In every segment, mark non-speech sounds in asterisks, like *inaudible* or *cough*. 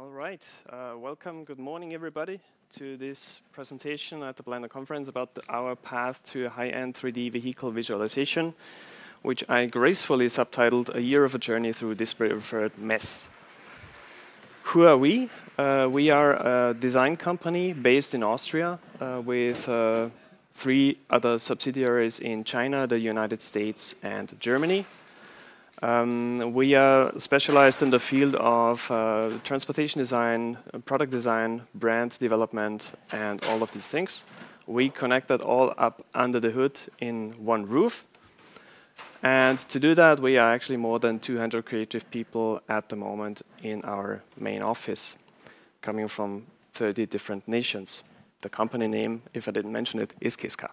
All right. Uh, welcome. Good morning, everybody, to this presentation at the Blender conference about the, our path to high-end 3D vehicle visualization, which I gracefully subtitled A Year of a Journey Through Display-Referred Mess. Who are we? Uh, we are a design company based in Austria uh, with uh, three other subsidiaries in China, the United States, and Germany. Um, we are specialized in the field of uh, transportation design, product design, brand development, and all of these things. We connect that all up under the hood in one roof. And to do that, we are actually more than 200 creative people at the moment in our main office, coming from 30 different nations. The company name, if I didn't mention it, is Kiska.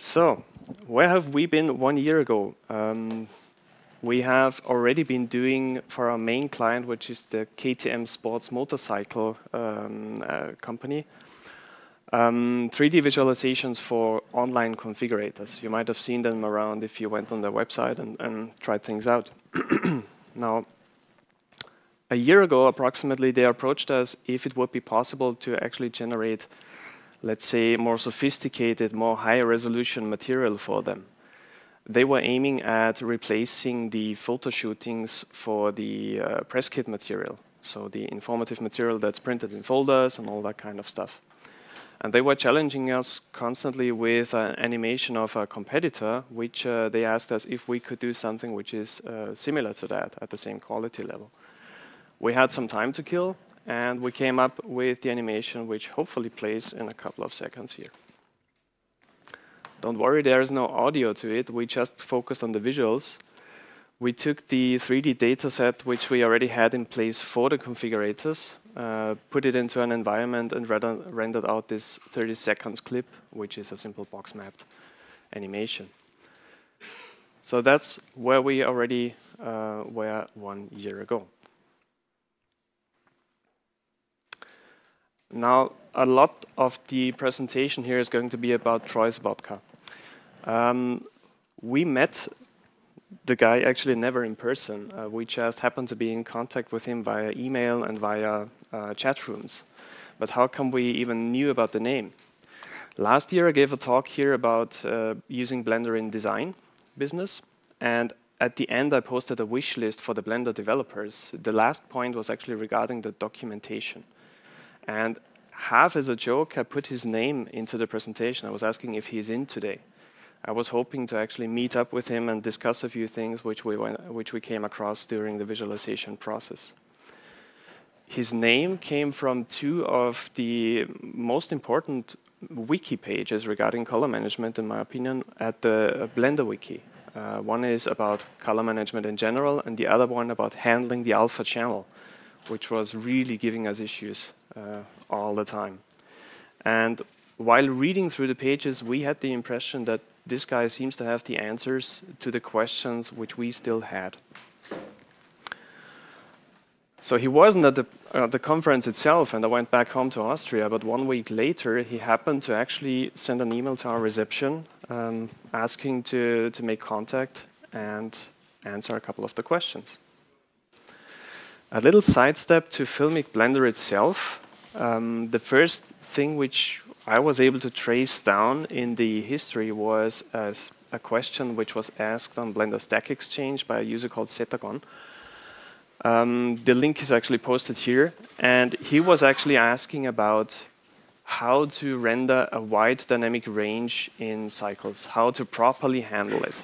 So, where have we been one year ago? Um, we have already been doing for our main client, which is the KTM Sports Motorcycle um, uh, company, um, 3D visualizations for online configurators. You might have seen them around if you went on their website and, and tried things out. *clears throat* now, a year ago, approximately, they approached us if it would be possible to actually generate let's say, more sophisticated, more high resolution material for them. They were aiming at replacing the photo shootings for the uh, press kit material, so the informative material that's printed in folders and all that kind of stuff. And they were challenging us constantly with an animation of a competitor, which uh, they asked us if we could do something which is uh, similar to that at the same quality level. We had some time to kill, and we came up with the animation, which hopefully plays in a couple of seconds here. Don't worry, there is no audio to it. We just focused on the visuals. We took the 3D dataset, which we already had in place for the configurators, uh, put it into an environment and rendered out this 30 seconds clip, which is a simple box mapped animation. So that's where we already uh, were one year ago. Now, a lot of the presentation here is going to be about Troy Sobotka. Um, we met the guy actually never in person. Uh, we just happened to be in contact with him via email and via uh, chat rooms. But how come we even knew about the name? Last year I gave a talk here about uh, using Blender in design business. And at the end I posted a wish list for the Blender developers. The last point was actually regarding the documentation. And half as a joke, I put his name into the presentation. I was asking if he's in today. I was hoping to actually meet up with him and discuss a few things which we, went, which we came across during the visualization process. His name came from two of the most important wiki pages regarding color management, in my opinion, at the Blender wiki. Uh, one is about color management in general, and the other one about handling the alpha channel, which was really giving us issues all the time. And while reading through the pages, we had the impression that this guy seems to have the answers to the questions which we still had. So he wasn't at the, uh, the conference itself, and I went back home to Austria. But one week later, he happened to actually send an email to our reception um, asking to, to make contact and answer a couple of the questions. A little sidestep to Filmic Blender itself. Um, the first thing which I was able to trace down in the history was a question which was asked on Blender Stack Exchange by a user called Setagon. Um, the link is actually posted here, and he was actually asking about how to render a wide dynamic range in cycles, how to properly handle it.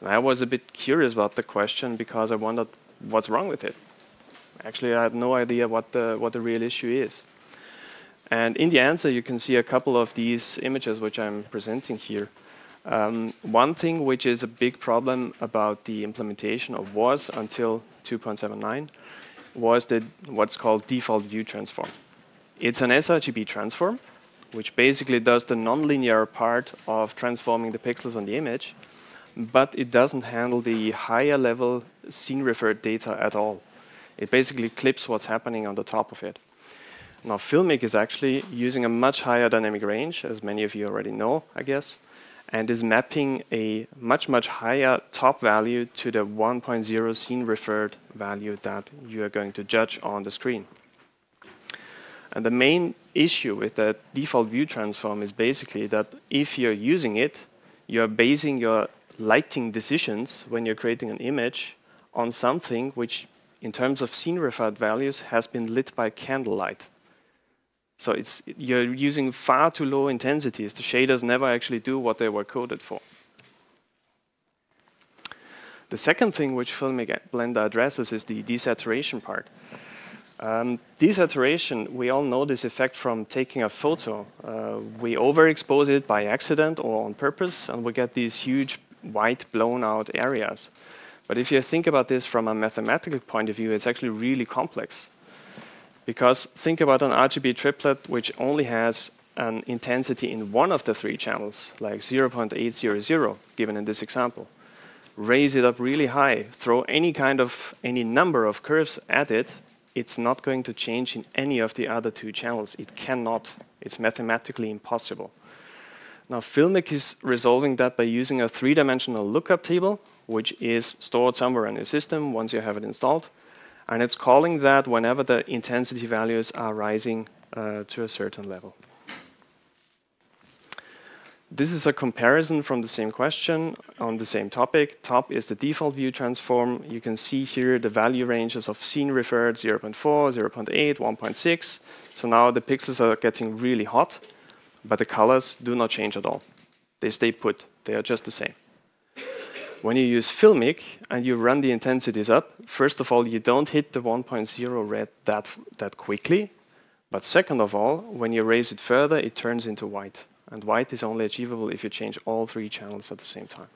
And I was a bit curious about the question because I wondered what's wrong with it. Actually, I had no idea what the, what the real issue is. And in the answer, you can see a couple of these images which I'm presenting here. Um, one thing which is a big problem about the implementation of was until 2.79 was the what's called default view transform. It's an sRGB transform, which basically does the nonlinear part of transforming the pixels on the image, but it doesn't handle the higher level scene referred data at all. It basically clips what's happening on the top of it. Now, Filmic is actually using a much higher dynamic range, as many of you already know, I guess. and is mapping a much, much higher top value to the 1.0 scene referred value that you are going to judge on the screen. And the main issue with the default view transform is basically that if you're using it, you're basing your lighting decisions when you're creating an image on something which, in terms of scene referred values, has been lit by candlelight. So it's, you're using far too low intensities. The shaders never actually do what they were coded for. The second thing which Filmic Blender addresses is the desaturation part. Um, desaturation, we all know this effect from taking a photo. Uh, we overexpose it by accident or on purpose, and we get these huge white blown out areas. But if you think about this from a mathematical point of view, it's actually really complex. Because think about an RGB triplet which only has an intensity in one of the three channels, like 0.800, given in this example. Raise it up really high, throw any kind of, any number of curves at it, it's not going to change in any of the other two channels. It cannot. It's mathematically impossible. Now, Filmic is resolving that by using a three-dimensional lookup table, which is stored somewhere in your system once you have it installed. And it's calling that whenever the intensity values are rising uh, to a certain level. This is a comparison from the same question on the same topic. Top is the default view transform. You can see here the value ranges of scene referred 0.4, 0.8, 1.6. So now the pixels are getting really hot, but the colors do not change at all. They stay put. They are just the same. When you use Filmic and you run the intensities up, first of all, you don't hit the 1.0 red that, that quickly. But second of all, when you raise it further, it turns into white. And white is only achievable if you change all three channels at the same time.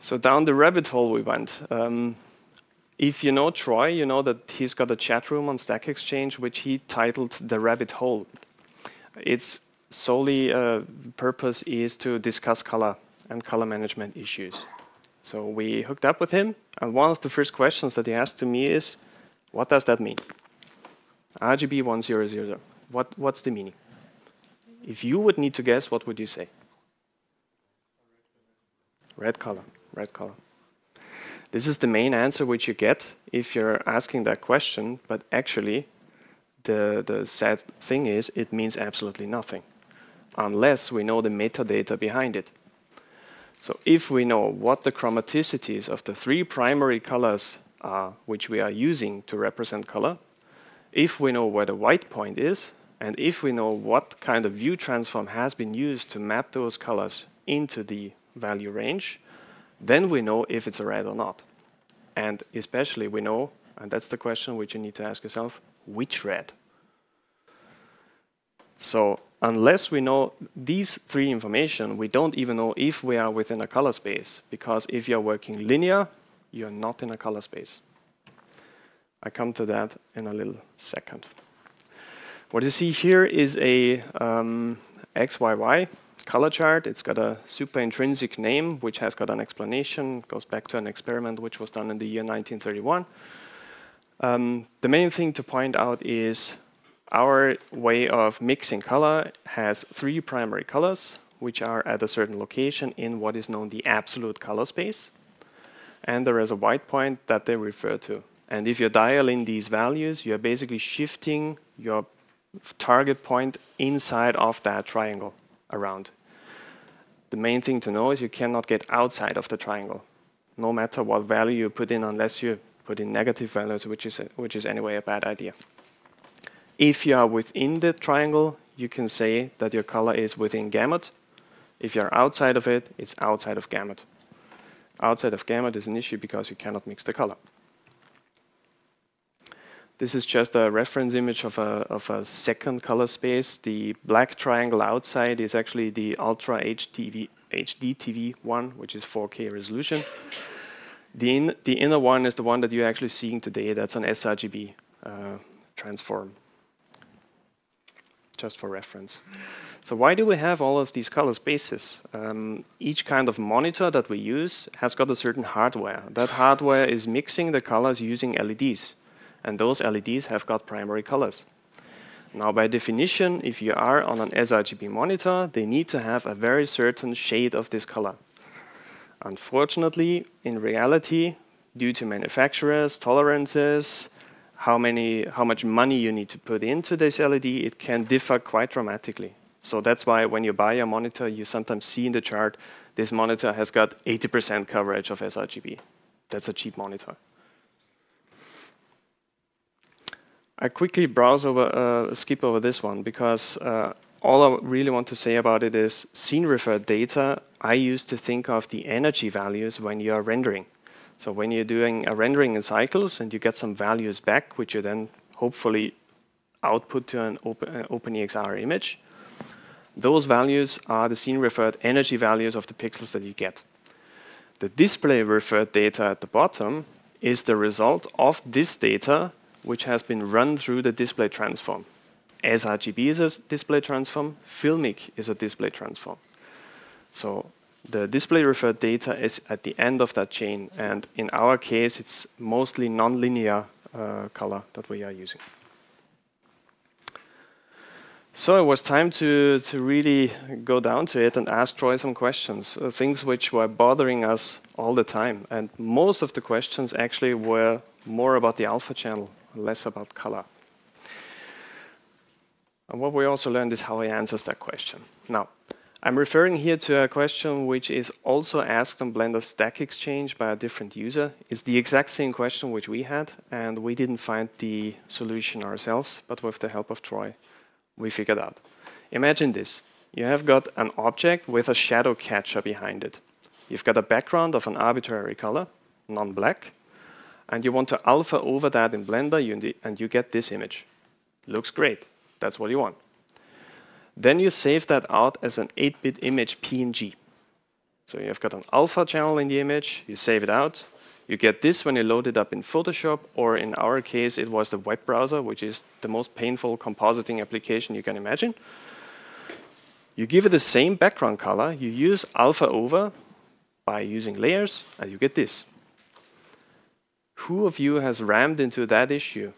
So down the rabbit hole we went. Um, if you know Troy, you know that he's got a chat room on Stack Exchange, which he titled The Rabbit Hole. Its solely uh, purpose is to discuss color and color management issues. So we hooked up with him, and one of the first questions that he asked to me is, what does that mean? RGB 1000 what, what's the meaning? If you would need to guess, what would you say? Red color, red color. This is the main answer which you get if you're asking that question, but actually, the, the sad thing is it means absolutely nothing, unless we know the metadata behind it. So if we know what the chromaticities of the three primary colors are which we are using to represent color, if we know where the white point is, and if we know what kind of view transform has been used to map those colors into the value range, then we know if it's a red or not. And especially we know, and that's the question which you need to ask yourself, which red? So unless we know these three information, we don't even know if we are within a color space, because if you're working linear, you're not in a color space. I come to that in a little second. What you see here is a um, XYY color chart. It's got a super intrinsic name, which has got an explanation. It goes back to an experiment which was done in the year 1931. Um, the main thing to point out is our way of mixing color has three primary colors, which are at a certain location in what is known the absolute color space. And there is a white point that they refer to. And if you dial in these values, you're basically shifting your target point inside of that triangle around. The main thing to know is you cannot get outside of the triangle, no matter what value you put in, unless you put in negative values, which is, a, which is anyway a bad idea. If you are within the triangle, you can say that your color is within gamut. If you're outside of it, it's outside of gamut. Outside of gamut is an issue because you cannot mix the color. This is just a reference image of a, of a second color space. The black triangle outside is actually the Ultra HTV, HD TV one, which is 4K resolution. The, in, the inner one is the one that you're actually seeing today. That's an sRGB uh, transform, just for reference. So why do we have all of these color spaces? Um, each kind of monitor that we use has got a certain hardware. That hardware is mixing the colors using LEDs and those LEDs have got primary colors. Now, by definition, if you are on an sRGB monitor, they need to have a very certain shade of this color. Unfortunately, in reality, due to manufacturers, tolerances, how, many, how much money you need to put into this LED, it can differ quite dramatically. So that's why when you buy a monitor, you sometimes see in the chart, this monitor has got 80% coverage of sRGB. That's a cheap monitor. I quickly browse over, uh, skip over this one because uh, all I really want to say about it is scene referred data. I used to think of the energy values when you are rendering. So when you're doing a rendering in cycles and you get some values back, which you then hopefully output to an open, uh, OpenEXR image, those values are the scene referred energy values of the pixels that you get. The display referred data at the bottom is the result of this data which has been run through the display transform. sRGB is a display transform, Filmic is a display transform. So the display referred data is at the end of that chain, and in our case, it's mostly nonlinear uh, color that we are using. So it was time to, to really go down to it and ask Troy some questions, uh, things which were bothering us all the time. And most of the questions actually were more about the alpha channel less about color. And what we also learned is how he answers that question. Now, I'm referring here to a question which is also asked on Blender Stack Exchange by a different user. It's the exact same question which we had, and we didn't find the solution ourselves, but with the help of Troy, we figured out. Imagine this. You have got an object with a shadow catcher behind it. You've got a background of an arbitrary color, non-black, and you want to alpha over that in Blender, and you get this image. Looks great. That's what you want. Then you save that out as an 8-bit image PNG. So you've got an alpha channel in the image, you save it out, you get this when you load it up in Photoshop, or in our case, it was the web browser, which is the most painful compositing application you can imagine. You give it the same background color, you use alpha over by using layers, and you get this. Who of you has rammed into that issue?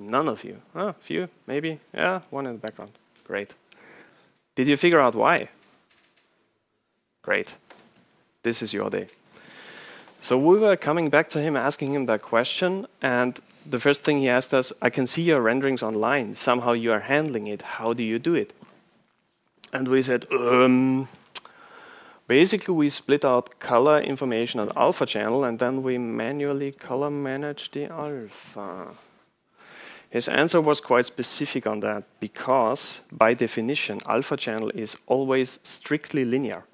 None of you. Oh, a few, maybe. Yeah, one in the background. Great. Did you figure out why? Great. This is your day. So we were coming back to him, asking him that question, and the first thing he asked us, I can see your renderings online. Somehow you are handling it. How do you do it? And we said, um, Basically, we split out color information on alpha channel, and then we manually color manage the alpha. His answer was quite specific on that, because by definition, alpha channel is always strictly linear.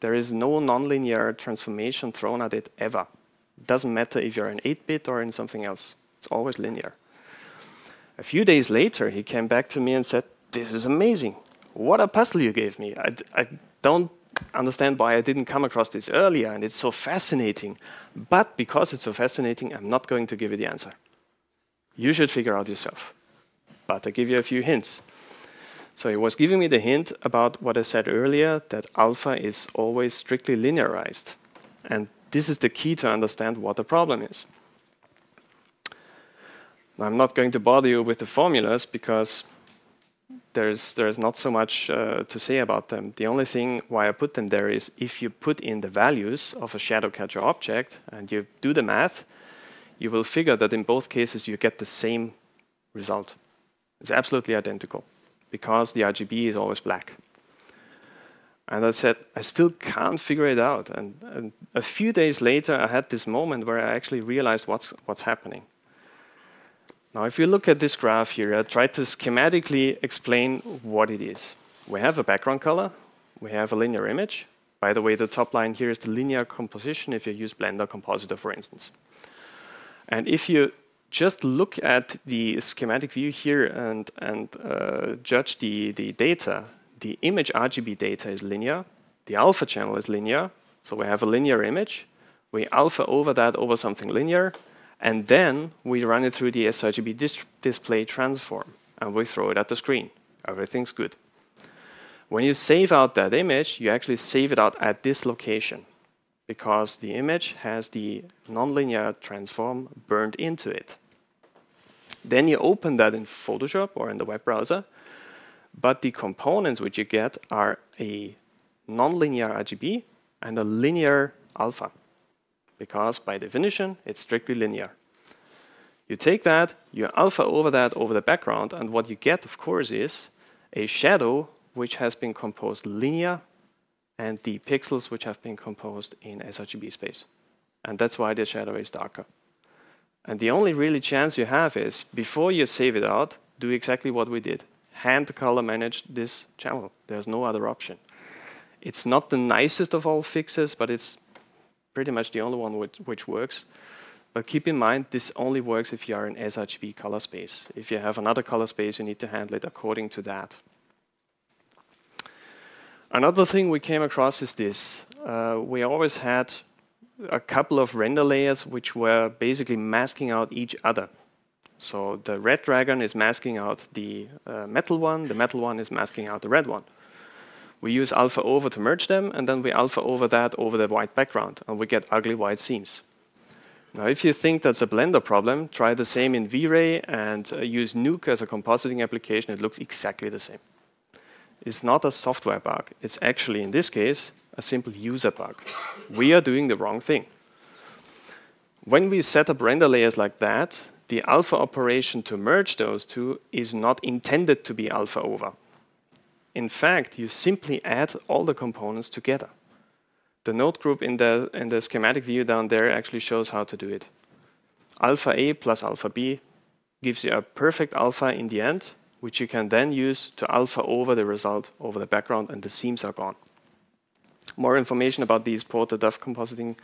There is no nonlinear transformation thrown at it ever. It doesn't matter if you're in 8-bit or in something else. It's always linear. A few days later, he came back to me and said, this is amazing. What a puzzle you gave me. I, I don't understand why I didn't come across this earlier, and it's so fascinating. But because it's so fascinating, I'm not going to give you the answer. You should figure out yourself. But I give you a few hints. So he was giving me the hint about what I said earlier, that alpha is always strictly linearized. And this is the key to understand what the problem is. I'm not going to bother you with the formulas because there's there's not so much uh, to say about them. The only thing why I put them there is if you put in the values of a shadow catcher object and you do the math, you will figure that in both cases you get the same result. It's absolutely identical because the RGB is always black. And I said, I still can't figure it out. And, and a few days later, I had this moment where I actually realized what's, what's happening. Now, if you look at this graph here, I try to schematically explain what it is. We have a background color, we have a linear image. By the way, the top line here is the linear composition if you use Blender Compositor, for instance. And if you just look at the schematic view here and, and uh, judge the, the data, the image RGB data is linear, the alpha channel is linear, so we have a linear image. We alpha over that over something linear, and then we run it through the sRGB dis display transform, and we throw it at the screen. Everything's good. When you save out that image, you actually save it out at this location because the image has the nonlinear transform burned into it. Then you open that in Photoshop or in the web browser, but the components which you get are a nonlinear RGB and a linear alpha, because by definition, it's strictly linear. You take that, you alpha over that over the background, and what you get, of course, is a shadow which has been composed linear and the pixels which have been composed in sRGB space. And that's why the shadow is darker. And the only really chance you have is, before you save it out, do exactly what we did. Hand color manage this channel. There's no other option. It's not the nicest of all fixes, but it's pretty much the only one which, which works. But keep in mind, this only works if you are in sRGB color space. If you have another color space, you need to handle it according to that. Another thing we came across is this. Uh, we always had a couple of render layers which were basically masking out each other. So the red dragon is masking out the uh, metal one, the metal one is masking out the red one. We use alpha over to merge them, and then we alpha over that over the white background, and we get ugly white seams. Now, if you think that's a Blender problem, try the same in V-Ray and uh, use Nuke as a compositing application. It looks exactly the same. It's not a software bug. It's actually, in this case, a simple user bug. we are doing the wrong thing. When we set up render layers like that, the alpha operation to merge those two is not intended to be alpha over. In fact, you simply add all the components together. The node group in the, in the schematic view down there actually shows how to do it. Alpha A plus alpha B gives you a perfect alpha in the end, which you can then use to alpha over the result over the background, and the seams are gone. More information about these Duff compositing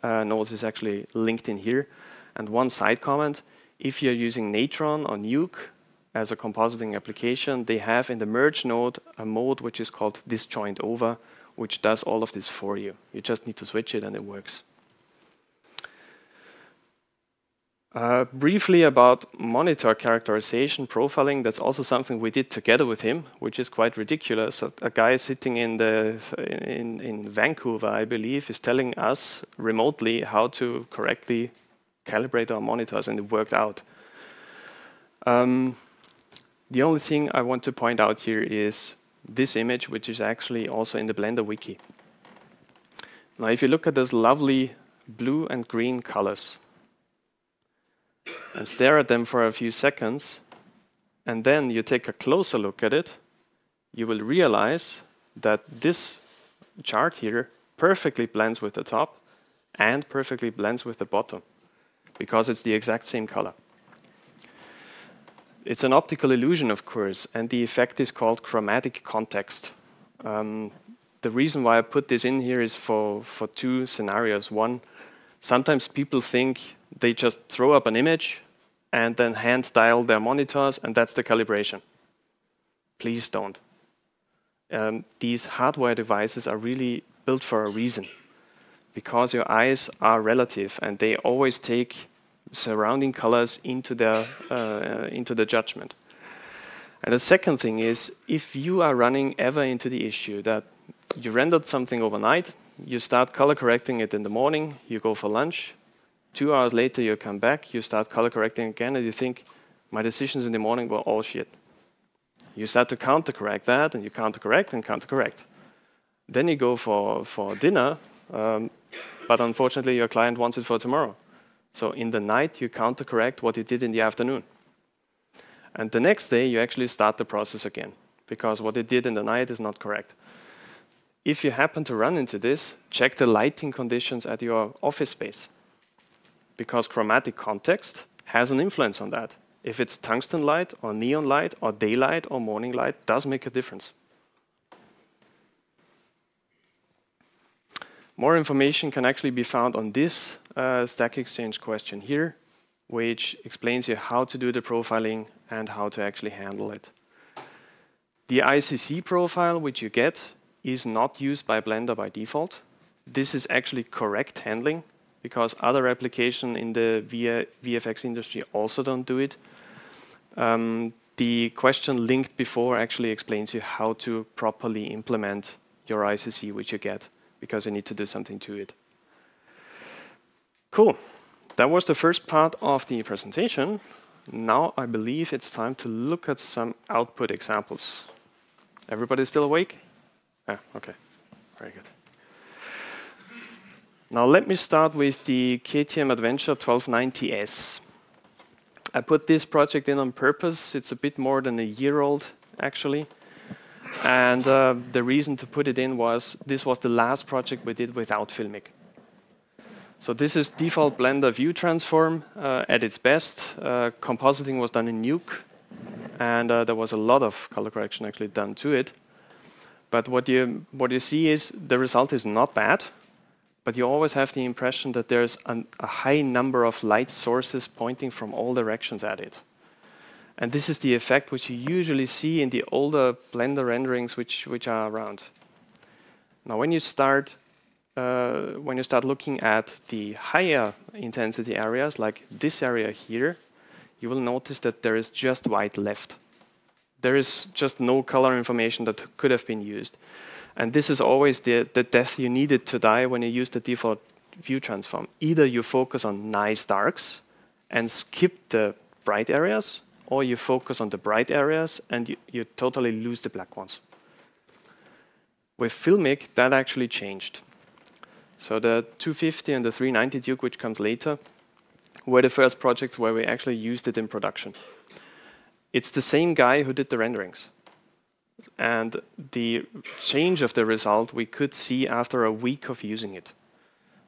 uh, nodes is actually linked in here. And one side comment, if you're using Natron or Nuke as a compositing application, they have in the merge node a mode which is called disjoint over, which does all of this for you. You just need to switch it and it works. Uh, briefly about monitor characterization profiling, that's also something we did together with him, which is quite ridiculous. A, a, guy sitting in, the, in, in Vancouver, I believe, is telling us remotely how to correctly calibrate our monitors, and it worked out. Um, the only thing I want to point out here is this image, which is actually also in the Blender wiki. Now, if you look at those lovely blue and green colors, and stare at them for a few seconds, and then you take a closer look at it, you will realize that this chart here perfectly blends with the top and perfectly blends with the bottom because it's the exact same color. It's an optical illusion, of course, and the effect is called chromatic context. Um, the reason why I put this in here is for, for two scenarios. One, sometimes people think they just throw up an image and then hand dial their monitors, and that's the calibration. Please don't. Um, these hardware devices are really built for a reason because your eyes are relative and they always take surrounding colors into the, uh, into the judgment. And the second thing is, if you are running ever into the issue that you rendered something overnight, you start color correcting it in the morning, you go for lunch, two hours later you come back, you start color correcting again, and you think, my decisions in the morning were all shit. You start to counter correct that, and you counter correct and counter correct. Then you go for, for dinner, um, but unfortunately your client wants it for tomorrow. So in the night, you counter correct what you did in the afternoon. And the next day, you actually start the process again, because what you did in the night is not correct. If you happen to run into this, check the lighting conditions at your office space, because chromatic context has an influence on that. If it's tungsten light or neon light or daylight or morning light, does make a difference. More information can actually be found on this uh, Stack Exchange question here, which explains you how to do the profiling and how to actually handle it. The ICC profile which you get is not used by Blender by default. This is actually correct handling because other applications in the VFX industry also don't do it. Um, the question linked before actually explains you how to properly implement your ICC which you get because you need to do something to it. Cool. That was the first part of the presentation. now I believe it's time to look at some output examples. Everybody still awake? Yeah, okay, very good. Now let me start with the KTM Adventure 1290S. I put this project in on purpose. It's a bit more than a year old, actually. And uh, the reason to put it in was this was the last project we did without Filmic. So this is default Blender view transform uh, at its best. Uh, compositing was done in Nuke, and uh, there was a lot of color correction actually done to it. But what you what you see is the result is not bad, but you always have the impression that there's an, a high number of light sources pointing from all directions at it. And this is the effect which you usually see in the older Blender renderings which, which are around. Now, when you start uh, when you start looking at the higher intensity areas, like this area here, you will notice that there is just white left. There is just no color information that could have been used. And this is always the, the death you needed to die when you use the default view transform. Either you focus on nice darks and skip the bright areas, or you focus on the bright areas and you, you totally lose the black ones. With Filmic, that actually changed. So the 250 and the 390 Duke, which comes later, were the first projects where we actually used it in production. It's the same guy who did the renderings. And the change of the result we could see after a week of using it.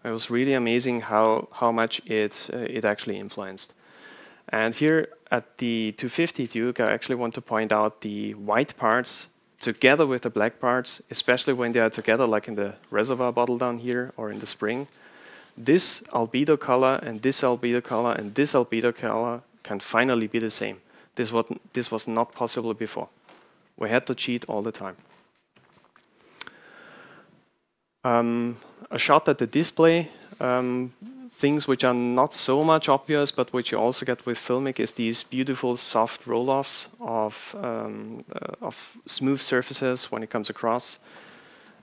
It was really amazing how, how much it, uh, it actually influenced. And here at the 250 Duke, I actually want to point out the white parts together with the black parts, especially when they are together, like in the reservoir bottle down here or in the spring, this albedo color and this albedo color and this albedo color can finally be the same. This, what, this was not possible before. We had to cheat all the time. Um, a shot at the display. Um, things which are not so much obvious, but which you also get with Filmic is these beautiful soft roll-offs of, um, uh, of smooth surfaces when it comes across,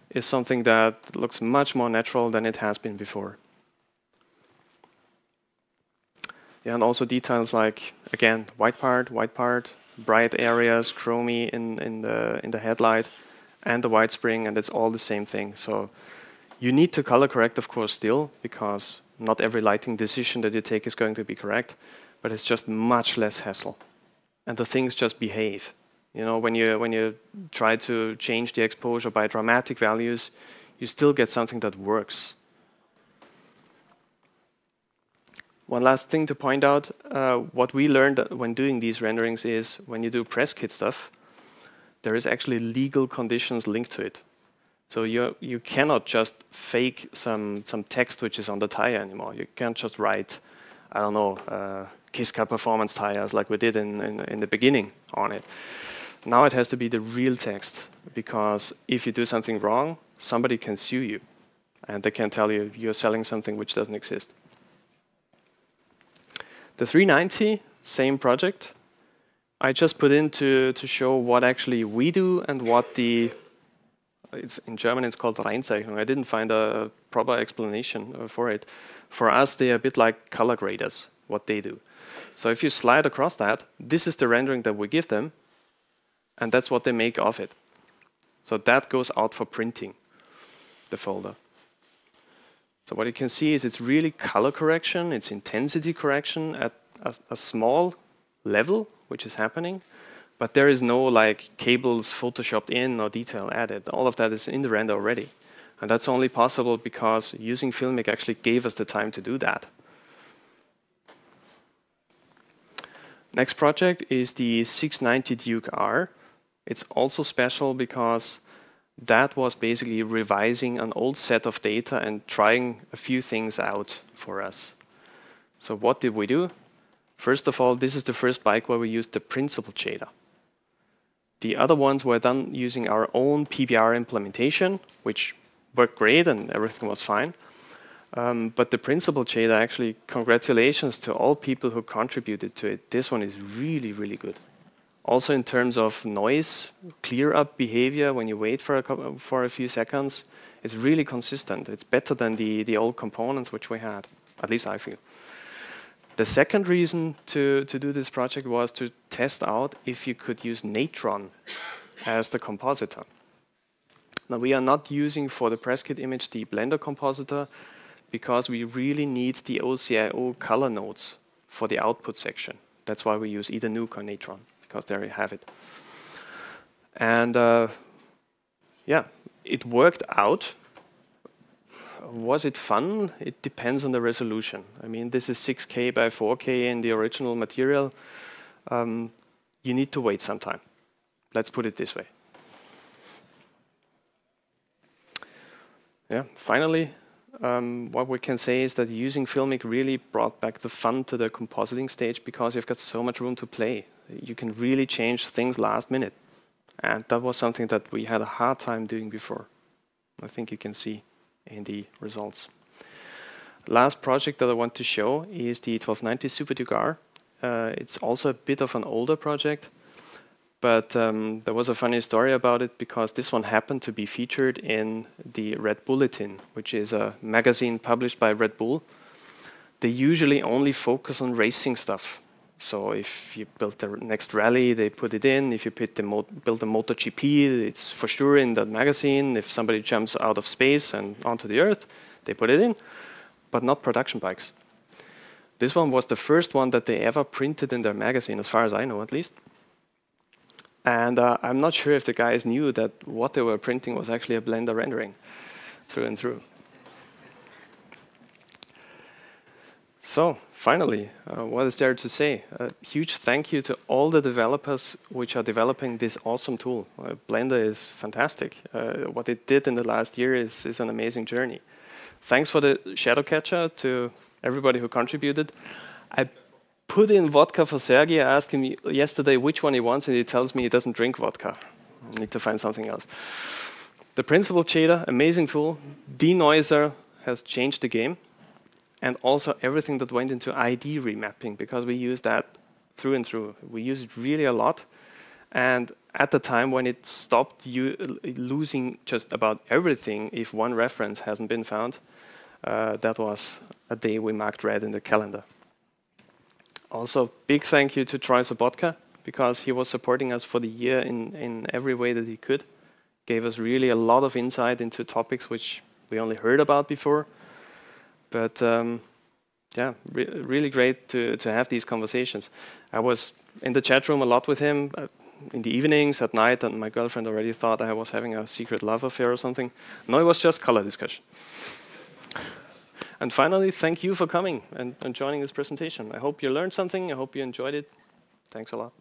is something that looks much more natural than it has been before. Yeah, and also details like, again, white part, white part, bright areas, chromie in, in, the, in the headlight, and the white spring, and it's all the same thing. So you need to color correct, of course, still, because not every lighting decision that you take is going to be correct, but it's just much less hassle. And the things just behave. You know, when you, when you try to change the exposure by dramatic values, you still get something that works. One last thing to point out, uh, what we learned when doing these renderings is when you do press kit stuff, there is actually legal conditions linked to it. So you you cannot just fake some some text which is on the tire anymore. You can't just write, I don't know, uh, Kiska performance tires like we did in, in in the beginning on it. Now it has to be the real text because if you do something wrong, somebody can sue you, and they can tell you you're selling something which doesn't exist. The 390, same project. I just put in to, to show what actually we do and what the it's in German it's called Reinzeichnung. I didn't find a proper explanation uh, for it. For us, they're a bit like color graders, what they do. So if you slide across that, this is the rendering that we give them, and that's what they make of it. So that goes out for printing, the folder. So what you can see is it's really color correction, it's intensity correction at a, a small level, which is happening, but there is no like cables photoshopped in or detail added. All of that is in the render already. And that's only possible because using Filmic actually gave us the time to do that. Next project is the 690 Duke R. It's also special because that was basically revising an old set of data and trying a few things out for us. So what did we do? First of all, this is the first bike where we used the principal shader. The other ones were done using our own PBR implementation, which worked great and everything was fine. Um, but the principal shader, actually, congratulations to all people who contributed to it. This one is really, really good. Also in terms of noise, clear up behavior when you wait for a, for a few seconds, it's really consistent. It's better than the, the old components which we had, at least I feel. The second reason to, to do this project was to test out if you could use Natron as the compositor. Now we are not using for the press kit image the Blender compositor because we really need the OCIO color nodes for the output section. That's why we use either Nuke or Natron, because there you have it. And uh, yeah, it worked out. Was it fun? It depends on the resolution. I mean, this is 6K by 4K in the original material. Um, you need to wait some time. Let's put it this way. Yeah, finally, um, what we can say is that using Filmic really brought back the fun to the compositing stage because you've got so much room to play. You can really change things last minute. And that was something that we had a hard time doing before. I think you can see in the results. Last project that I want to show is the 1290 Super Duke R. Uh, it's also a bit of an older project. But um, there was a funny story about it because this one happened to be featured in the Red Bulletin, which is a magazine published by Red Bull. They usually only focus on racing stuff. So if you build the next rally, they put it in. If you build a MotoGP, it's for sure in that magazine. If somebody jumps out of space and onto the Earth, they put it in, but not production bikes. This one was the first one that they ever printed in their magazine, as far as I know at least. And uh, I'm not sure if the guys knew that what they were printing was actually a Blender rendering through and through. So finally, uh, what is there to say? A huge thank you to all the developers which are developing this awesome tool. Uh, Blender is fantastic. Uh, what it did in the last year is, is an amazing journey. Thanks for the shadow catcher to everybody who contributed. I put in vodka for Sergey. I asked him yesterday which one he wants, and he tells me he doesn't drink vodka. I need to find something else. The principal shader, amazing tool. Denoiser has changed the game. And also everything that went into ID remapping, because we use that through and through. We use it really a lot. And at the time when it stopped losing just about everything if one reference hasn't been found, uh, that was a day we marked red in the calendar. Also, big thank you to Troy Sobotka because he was supporting us for the year in, in every way that he could. Gave us really a lot of insight into topics which we only heard about before. But um, yeah, re really great to, to have these conversations. I was in the chat room a lot with him uh, in the evenings, at night, and my girlfriend already thought I was having a secret love affair or something. No, it was just color discussion. And finally, thank you for coming and, and joining this presentation. I hope you learned something. I hope you enjoyed it. Thanks a lot.